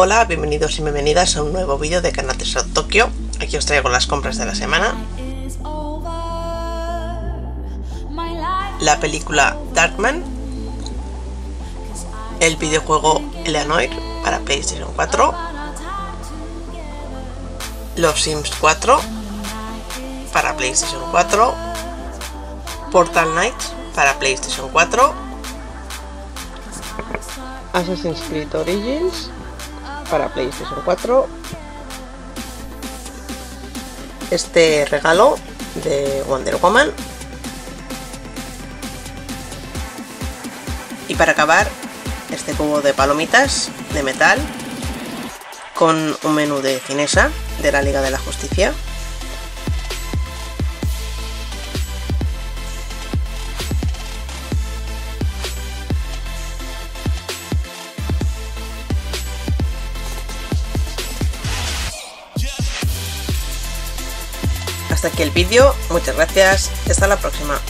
Hola, bienvenidos y bienvenidas a un nuevo vídeo de Canal Tesoro Tokio. Aquí os traigo las compras de la semana. La película Darkman. El videojuego Eleanor para PlayStation 4. Los Sims 4 para PlayStation 4. Portal Knights para PlayStation 4. Assassin's Creed Origins para PlayStation 4. Este regalo de Wonder Woman. Y para acabar, este cubo de palomitas de metal con un menú de cinesa de la Liga de la Justicia. Hasta aquí el vídeo, muchas gracias y hasta la próxima.